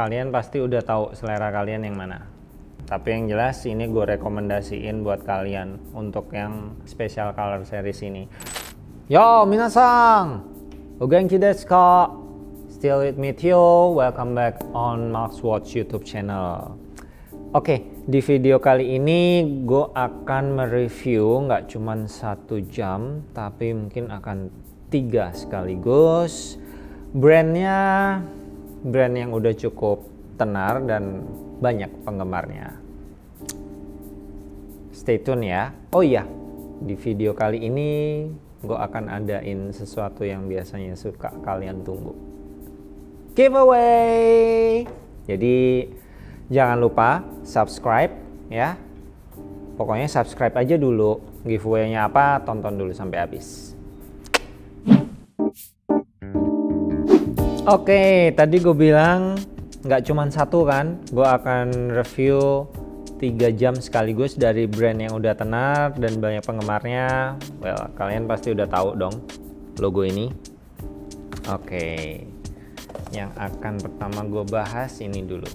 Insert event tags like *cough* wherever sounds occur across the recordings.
kalian pasti udah tahu selera kalian yang mana. Tapi yang jelas ini gue rekomendasiin buat kalian untuk yang special color series ini. Yo, minasang! Ogenki desu ka? Still with me Tio, welcome back on Max Watch YouTube channel. Oke, di video kali ini gue akan mereview nggak cuma satu jam, tapi mungkin akan tiga sekaligus. Brandnya brand yang udah cukup tenar dan banyak penggemarnya. Stay tune ya. Oh iya, di video kali ini gue akan adain sesuatu yang biasanya suka kalian tunggu giveaway. Jadi jangan lupa subscribe ya. Pokoknya subscribe aja dulu. Giveaway-nya apa? Tonton dulu sampai habis. Oke, tadi gue bilang nggak cuma satu kan, gue akan review 3 jam sekaligus dari brand yang udah tenar dan banyak penggemarnya. Well, kalian pasti udah tahu dong logo ini. Oke yang akan pertama gue bahas ini dulu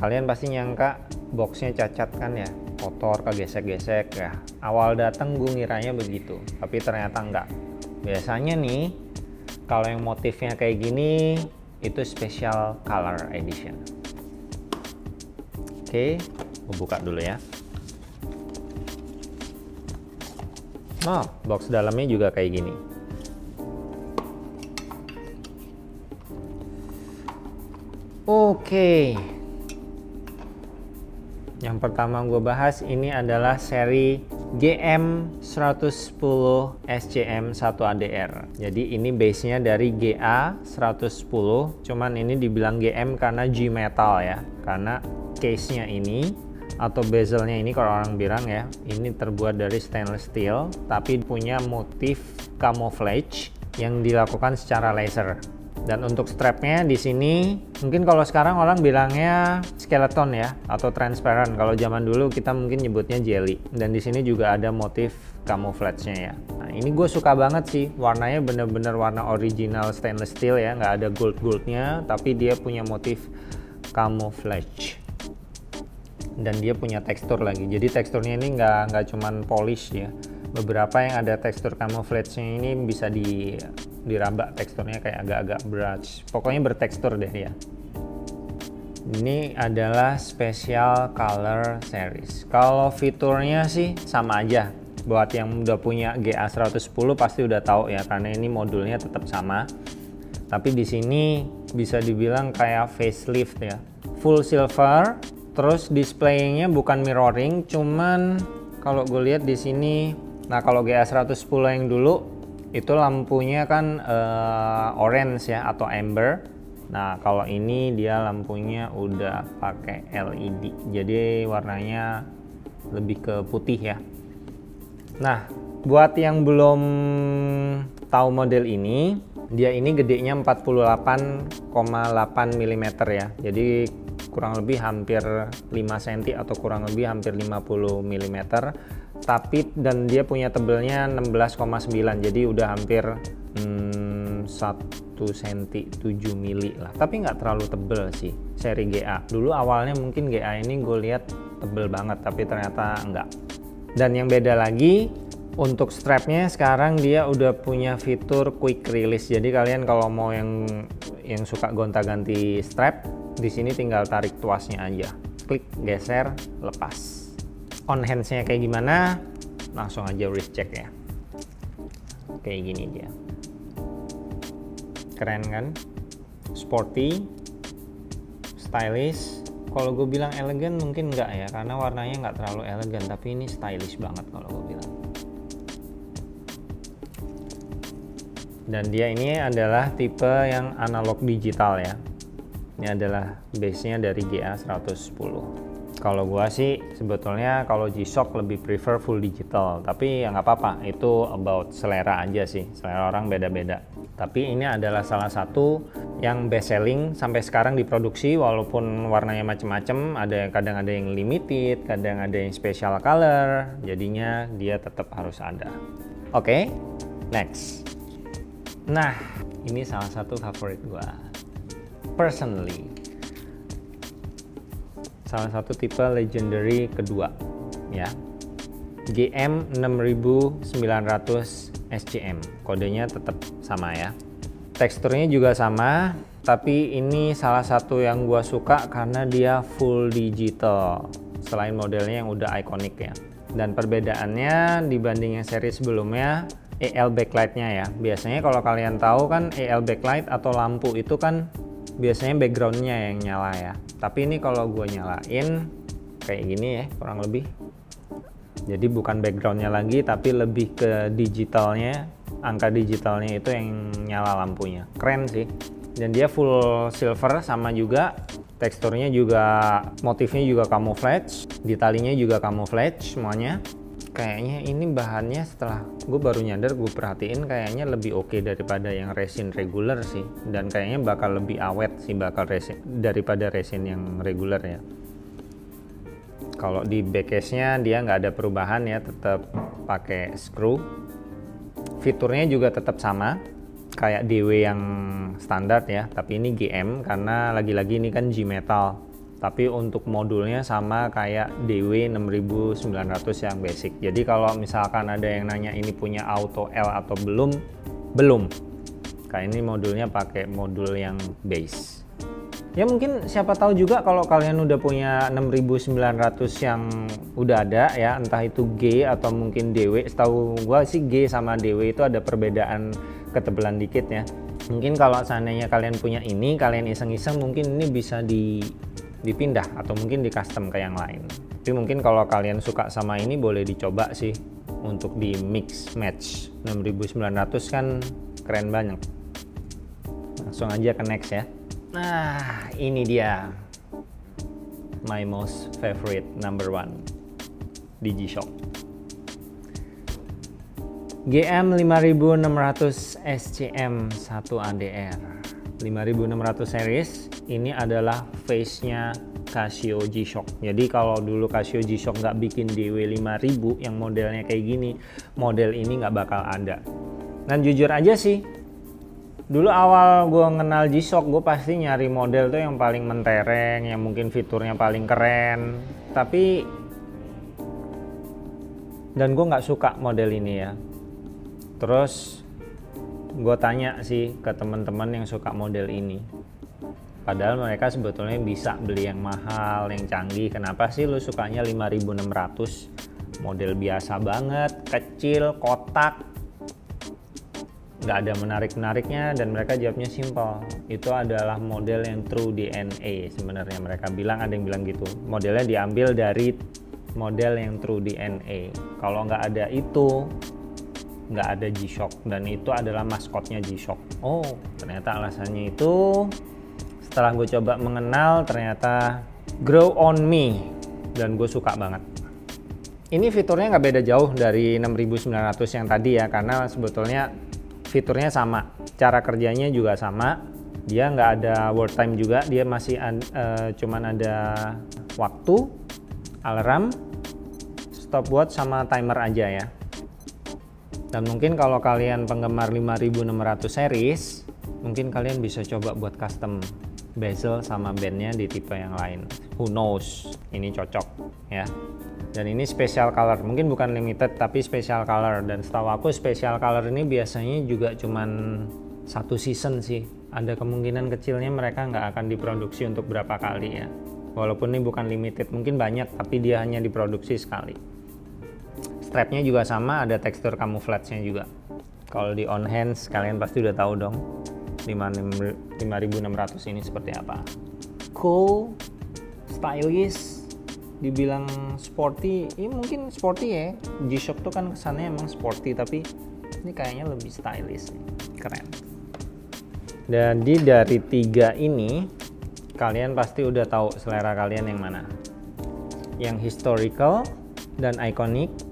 kalian pasti nyangka boxnya cacat kan ya kotor kegesek-gesek ya awal datang gue ngiranya begitu tapi ternyata enggak biasanya nih kalau yang motifnya kayak gini itu special color edition. Oke gue buka dulu ya. Oh box dalamnya juga kayak gini. Oke. Yang pertama gue bahas ini adalah seri GM 110 SCM 1 ADR. Jadi ini base-nya dari GA 110, cuman ini dibilang GM karena G metal ya. Karena case-nya ini atau bezelnya ini kalau orang bilang ya, ini terbuat dari stainless steel tapi punya motif camouflage yang dilakukan secara laser. Dan untuk strapnya di sini mungkin kalau sekarang orang bilangnya skeleton ya atau transparent. Kalau zaman dulu kita mungkin nyebutnya jelly. Dan di sini juga ada motif camouflage-nya ya. Nah ini gue suka banget sih warnanya bener-bener warna original stainless steel ya, nggak ada gold-goldnya, tapi dia punya motif camouflage dan dia punya tekstur lagi. Jadi teksturnya ini nggak nggak cuman polish ya. Beberapa yang ada tekstur camouflage-nya ini bisa di diraba teksturnya kayak agak-agak brush pokoknya bertekstur deh ya ini adalah special color series. Kalau fiturnya sih sama aja. Buat yang udah punya GA110 pasti udah tahu ya karena ini modulnya tetap sama. Tapi di sini bisa dibilang kayak facelift ya. Full silver terus displaynya bukan mirroring cuman kalau gue lihat di sini nah kalau GA110 yang dulu itu lampunya kan uh, orange ya atau amber. Nah kalau ini dia lampunya udah pakai LED jadi warnanya lebih ke putih ya. Nah buat yang belum tahu model ini dia ini gedenya 48,8 mm ya. Jadi kurang lebih hampir 5 cm atau kurang lebih hampir 50 mm tapi dan dia punya tebelnya 16,9 jadi udah hampir hmm, 1 cm 7 mili lah. Tapi nggak terlalu tebel sih seri GA dulu awalnya mungkin GA ini gue lihat tebel banget tapi ternyata enggak dan yang beda lagi untuk strapnya sekarang dia udah punya fitur quick release. Jadi kalian kalau mau yang yang suka gonta-ganti strap di sini tinggal tarik tuasnya aja. Klik geser lepas on handsnya kayak gimana langsung aja wrist check ya. Kayak gini dia. Keren kan? Sporty stylish. Kalau gue bilang elegan mungkin enggak ya karena warnanya nggak terlalu elegan tapi ini stylish banget kalau gue bilang. Dan dia ini adalah tipe yang analog digital ya. Ini adalah base nya dari GA 110 kalau gua sih sebetulnya kalau G-Shock lebih prefer full digital, tapi ya nggak apa-apa, itu about selera aja sih, selera orang beda-beda. Tapi ini adalah salah satu yang best selling sampai sekarang diproduksi walaupun warnanya macem-macem, ada yang kadang ada yang limited, kadang ada yang special color, jadinya dia tetap harus ada. Oke, okay, next. Nah, ini salah satu favorit gua. Personally, salah satu tipe legendary kedua ya. GM 6900 SCM kodenya tetap sama ya. Teksturnya juga sama tapi ini salah satu yang gua suka karena dia full digital selain modelnya yang udah ikonik ya. Dan perbedaannya dibanding yang seri sebelumnya EL backlightnya ya. Biasanya kalau kalian tahu kan EL backlight atau lampu itu kan biasanya backgroundnya yang nyala ya. Tapi ini kalau gue nyalain kayak gini ya kurang lebih. Jadi bukan backgroundnya lagi tapi lebih ke digitalnya. Angka digitalnya itu yang nyala lampunya. Keren sih. Dan dia full silver sama juga teksturnya juga motifnya juga camouflage detalinya juga camouflage semuanya kayaknya ini bahannya setelah gue baru nyadar gue perhatiin kayaknya lebih oke okay daripada yang resin regular sih. Dan kayaknya bakal lebih awet sih bakal resin daripada resin yang regular ya. Kalau di backcase-nya dia nggak ada perubahan ya tetap pakai screw. Fiturnya juga tetap sama kayak DW yang standar ya tapi ini GM karena lagi-lagi ini kan G metal tapi untuk modulnya sama kayak DW 6900 yang basic. Jadi kalau misalkan ada yang nanya ini punya auto L atau belum belum. Kayak ini modulnya pakai modul yang base. Ya mungkin siapa tahu juga kalau kalian udah punya 6900 yang udah ada ya entah itu G atau mungkin DW setahu gua sih G sama DW itu ada perbedaan ketebalan dikit ya. Mungkin kalau seandainya kalian punya ini kalian iseng-iseng mungkin ini bisa di dipindah atau mungkin di custom ke yang lain. Tapi mungkin kalau kalian suka sama ini boleh dicoba sih untuk di mix match. 6900 kan keren banyak. Langsung aja ke next ya. Nah ini dia my most favorite number one di G-Shock GM 5600 SCM 1 ADR 5600 series ini adalah face-nya Casio G-Shock. Jadi kalau dulu Casio G-Shock nggak bikin DW 5000 yang modelnya kayak gini, model ini nggak bakal ada. Dan jujur aja sih, dulu awal gue kenal G-Shock, gue pasti nyari model tuh yang paling mentereng, yang mungkin fiturnya paling keren. Tapi dan gue nggak suka model ini ya. Terus gue tanya sih ke teman-teman yang suka model ini Padahal mereka sebetulnya bisa beli yang mahal, yang canggih. Kenapa sih lu sukanya 5600? Model biasa banget, kecil, kotak. Nggak ada menarik-menariknya dan mereka jawabnya simple. Itu adalah model yang true DNA sebenarnya mereka bilang ada yang bilang gitu. Modelnya diambil dari model yang true DNA. Kalau nggak ada itu, nggak ada G-Shock. Dan itu adalah maskotnya G-Shock. Oh, ternyata alasannya itu setelah gue coba mengenal ternyata grow on me. Dan gue suka banget. Ini fiturnya nggak beda jauh dari 6900 yang tadi ya karena sebetulnya fiturnya sama. Cara kerjanya juga sama. Dia nggak ada work time juga. Dia masih uh, cuman ada waktu alarm stopwatch sama timer aja ya dan mungkin kalau kalian penggemar 5600 series mungkin kalian bisa coba buat custom bezel sama bandnya di tipe yang lain. Who knows? Ini cocok ya. Dan ini special color. Mungkin bukan limited tapi special color. Dan setahu aku special color ini biasanya juga cuman satu season sih. Ada kemungkinan kecilnya mereka nggak akan diproduksi untuk berapa kali ya. Walaupun ini bukan limited mungkin banyak tapi dia hanya diproduksi sekali strapnya juga sama ada tekstur camouflage nya juga. Kalau di on hands kalian pasti udah tahu dong 5600 ini seperti apa. Cool stylish dibilang sporty ini mungkin sporty ya. G-Shock tuh kan kesannya emang sporty tapi ini kayaknya lebih stylish keren. Jadi dari tiga ini kalian pasti udah tahu selera kalian yang mana. Yang historical dan iconic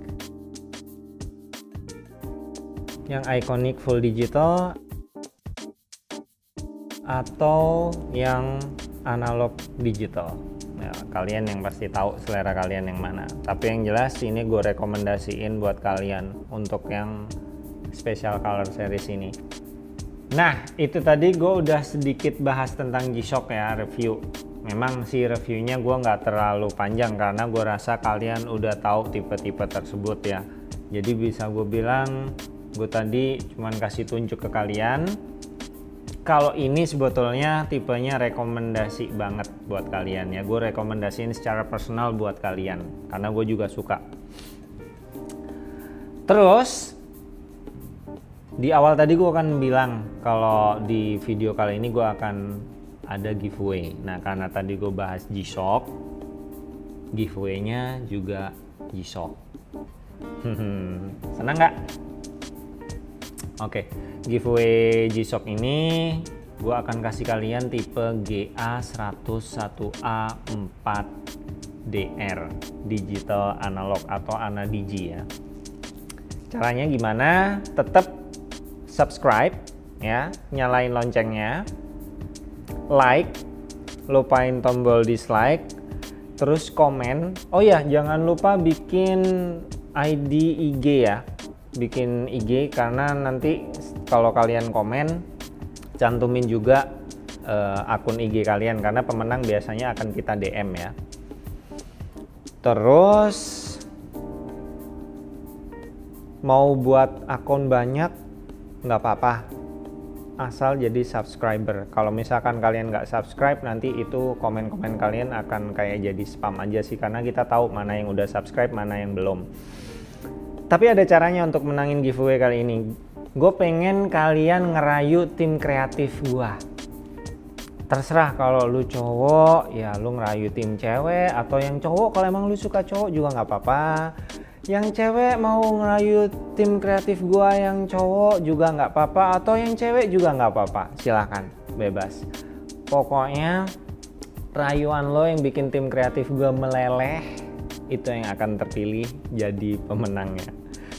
yang iconic full digital atau yang analog digital. Ya, kalian yang pasti tahu selera kalian yang mana. Tapi yang jelas ini gue rekomendasiin buat kalian untuk yang special color series ini. Nah itu tadi gue udah sedikit bahas tentang G-Shock ya review. Memang sih reviewnya gue nggak terlalu panjang karena gue rasa kalian udah tahu tipe-tipe tersebut ya. Jadi bisa gue bilang gue tadi cuman kasih tunjuk ke kalian kalau ini sebetulnya tipenya rekomendasi banget buat kalian ya gue rekomendasiin secara personal buat kalian karena gue juga suka terus di awal tadi gue akan bilang kalau di video kali ini gue akan ada giveaway. Nah karena tadi gue bahas G-Shock, giveaway-nya juga G-Shock. *laughs* Senang nggak? Oke, giveaway G-Shock ini gue akan kasih kalian tipe GA101A4DR digital analog atau anadigi ya. Caranya gimana? Tetap subscribe ya, nyalain loncengnya like, lupain tombol dislike, terus komen. Oh ya, jangan lupa bikin ID IG ya. Bikin IG karena nanti kalau kalian komen cantumin juga uh, akun IG kalian karena pemenang biasanya akan kita DM ya. Terus mau buat akun banyak nggak apa-apa asal jadi subscriber. Kalau misalkan kalian nggak subscribe, nanti itu komen-komen kalian akan kayak jadi spam aja sih, karena kita tahu mana yang udah subscribe, mana yang belum. Tapi ada caranya untuk menangin giveaway kali ini. Gue pengen kalian ngerayu tim kreatif gue. Terserah kalau lu cowok, ya lu ngerayu tim cewek, atau yang cowok kalau emang lu suka cowok juga nggak apa-apa yang cewek mau ngerayu tim kreatif gua yang cowok juga nggak apa-apa atau yang cewek juga nggak apa-apa silahkan bebas pokoknya rayuan lo yang bikin tim kreatif gua meleleh itu yang akan terpilih jadi pemenangnya.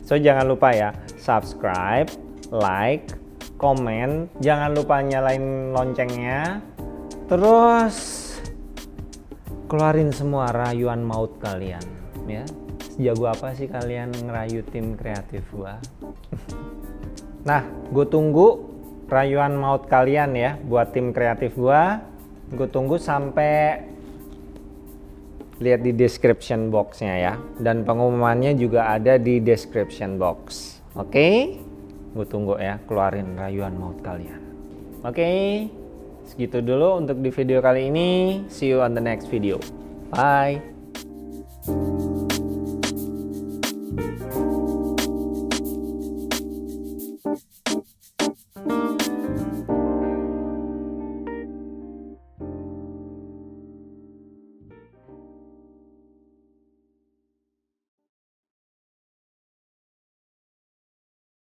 So jangan lupa ya subscribe like komen. Jangan lupa nyalain loncengnya. Terus keluarin semua rayuan maut kalian ya. Jago apa sih kalian ngerayu tim kreatif gua? *laughs* Nah gue tunggu rayuan maut kalian ya buat tim kreatif gua. Gue tunggu sampai lihat di description boxnya ya dan pengumumannya juga ada di description box oke okay? gue tunggu ya keluarin rayuan maut kalian oke okay? segitu dulu untuk di video kali ini see you on the next video bye.